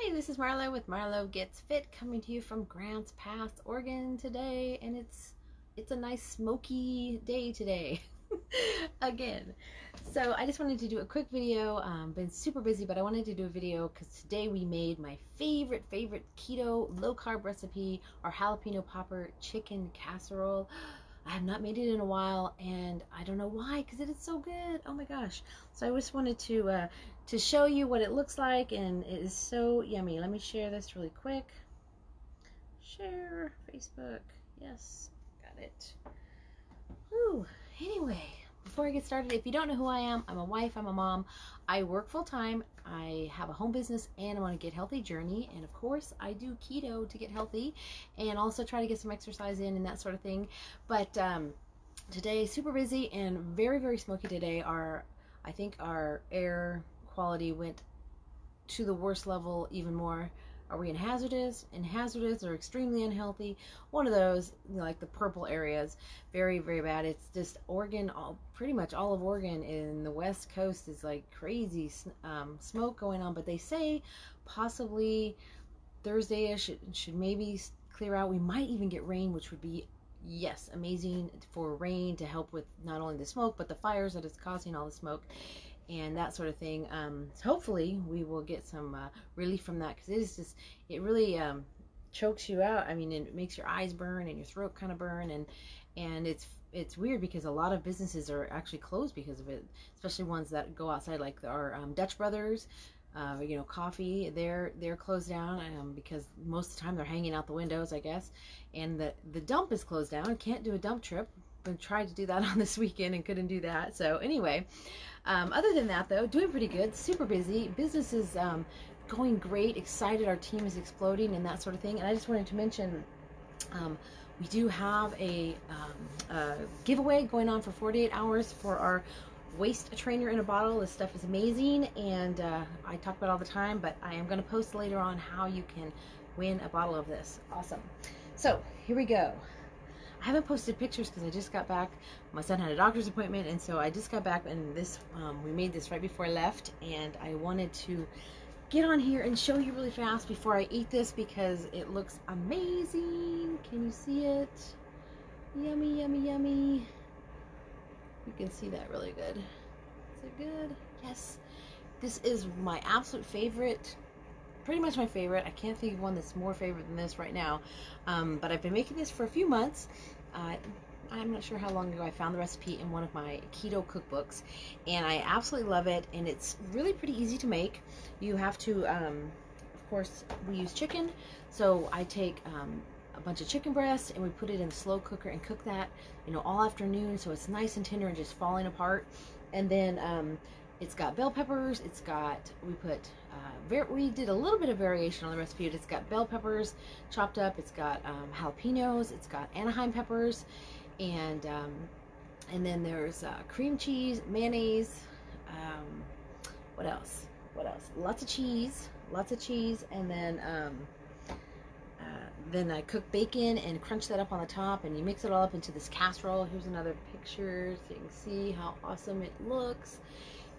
Hey, this is Marlo with Marlo Gets Fit coming to you from Grants Pass, Oregon today, and it's it's a nice smoky day today. Again. So I just wanted to do a quick video. Um, been super busy, but I wanted to do a video because today we made my favorite, favorite keto low carb recipe, our jalapeno popper chicken casserole. I have not made it in a while, and I don't know why, because it is so good. Oh my gosh! So I just wanted to uh, to show you what it looks like, and it is so yummy. Let me share this really quick. Share Facebook. Yes, got it. Ooh. Anyway, before I get started, if you don't know who I am, I'm a wife, I'm a mom. I work full time. I have a home business and I'm on a get healthy journey. And of course, I do keto to get healthy and also try to get some exercise in and that sort of thing. But um, today, super busy and very, very smoky today. Our, I think our air quality went to the worst level even more. Are we in hazardous? In hazardous or extremely unhealthy? One of those, you know, like the purple areas, very, very bad. It's just Oregon, all, pretty much all of Oregon in the west coast is like crazy um, smoke going on. But they say possibly Thursday should, should maybe clear out. We might even get rain, which would be yes, amazing for rain to help with not only the smoke, but the fires that is causing all the smoke and that sort of thing. Um, so hopefully we will get some uh, relief from that because it is just it really um, chokes you out. I mean, it makes your eyes burn and your throat kind of burn, and and it's it's weird because a lot of businesses are actually closed because of it, especially ones that go outside, like our um, Dutch Brothers. Uh, you know, coffee, they're they're closed down um, because most of the time they're hanging out the windows, I guess. And the the dump is closed down. Can't do a dump trip. Been tried to do that on this weekend and couldn't do that. So anyway, um, other than that, though, doing pretty good. Super busy. Business is um, going great. Excited. Our team is exploding and that sort of thing. And I just wanted to mention. Um, we do have a, um, a, giveaway going on for 48 hours for our waist trainer in a bottle. This stuff is amazing, and uh, I talk about all the time, but I am going to post later on how you can win a bottle of this. Awesome. So here we go. I haven't posted pictures because I just got back. My son had a doctor's appointment, and so I just got back, and this um, we made this right before I left, and I wanted to get on here and show you really fast before I eat this because it looks amazing. Can you see it? Yummy, yummy, yummy. You can see that really good. Is it good? Yes. This is my absolute favorite pretty much my favorite. I can't think of one that's more favorite than this right now. Um, but I've been making this for a few months. Uh, I'm not sure how long ago I found the recipe in one of my keto cookbooks, and I absolutely love it. And it's really pretty easy to make. You have to, um, of course, we use chicken, so I take um, a bunch of chicken breasts and we put it in the slow cooker and cook that, you know, all afternoon, so it's nice and tender and just falling apart. And then um, it's got bell peppers. It's got, we put, uh, we did a little bit of variation on the recipe. It's got bell peppers chopped up. It's got um, jalapenos. It's got Anaheim peppers. And, um, and then there's uh, cream cheese, mayonnaise. Um, what else? What else? Lots of cheese. Lots of cheese. And then, um, uh, then I cook bacon and crunch that up on the top and you mix it all up into this casserole. Here's another picture so you can see how awesome it looks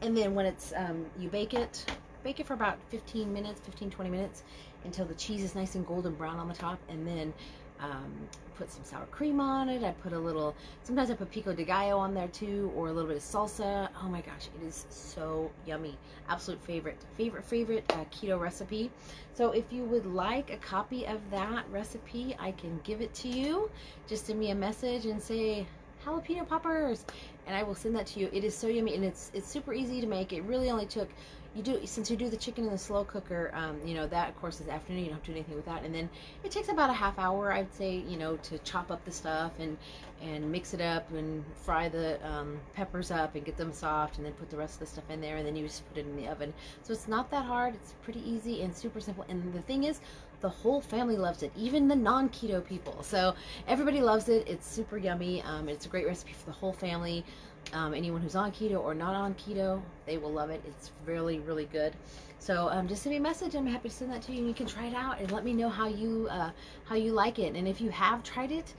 and then when it's um, you bake it bake it for about 15 minutes 15 20 minutes until the cheese is nice and golden brown on the top. And then um, put some sour cream on it. I put a little sometimes I put pico de gallo on there too or a little bit of salsa. Oh my gosh it is so yummy. Absolute favorite favorite favorite uh, keto recipe. So if you would like a copy of that recipe I can give it to you. Just send me a message and say jalapeno poppers and I will send that to you. It is so yummy and it's it's super easy to make. It really only took you do since you do the chicken in the slow cooker. Um, you know that of course is afternoon. You don't have to do anything with that, and then it takes about a half hour, I'd say, you know, to chop up the stuff and and mix it up and fry the um, peppers up and get them soft, and then put the rest of the stuff in there, and then you just put it in the oven. So it's not that hard. It's pretty easy and super simple. And the thing is, the whole family loves it, even the non-keto people. So everybody loves it. It's super yummy. Um, it's a great recipe for the whole family. Um, anyone who's on keto or not on keto, they will love it. It's really, really good. So um, just send me a message. I'm happy to send that to you, and you can try it out and let me know how you uh, how you like it. And if you have tried it,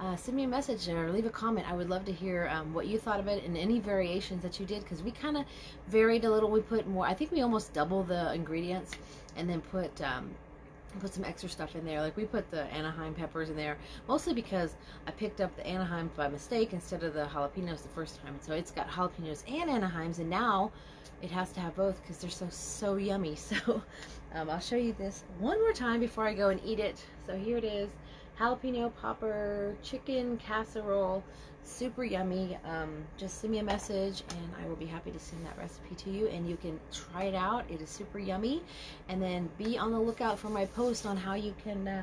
uh, send me a message or leave a comment. I would love to hear um, what you thought of it and any variations that you did because we kind of varied a little. We put more, I think we almost double the ingredients and then put um, put some extra stuff in there. Like we put the Anaheim peppers in there, mostly because I picked up the Anaheim by mistake instead of the jalapenos the first time. So it's got jalapenos and Anaheims, and now it has to have both because they're so so yummy. So um, I'll show you this one more time before I go and eat it. So here it is, jalapeno popper chicken casserole super yummy. Um, just send me a message and I will be happy to send that recipe to you and you can try it out. It is super yummy. And then be on the lookout for my post on how you can uh,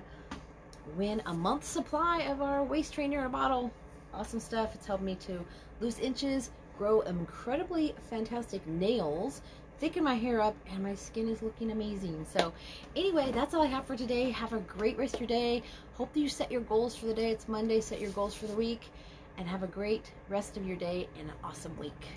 win a month's supply of our waist trainer a bottle. Awesome stuff. It's helped me to lose inches grow incredibly fantastic nails thicken my hair up and my skin is looking amazing. So anyway that's all i have for today. Have a great rest of your day. Hope that you set your goals for the day. It's monday. Set your goals for the week. And have a great rest of your day and an awesome week.